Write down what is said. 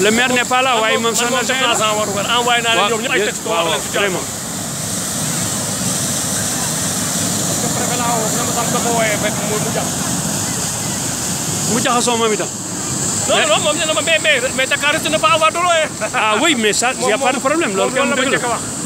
le maire n'est pas là waaye moom son adjoint la envoyé naa leen ñoom ñu ay texte wax leen situation na ma mais mais Dakar ne pas avoir de loyer. ah oui a pas de loolu kenn dëgg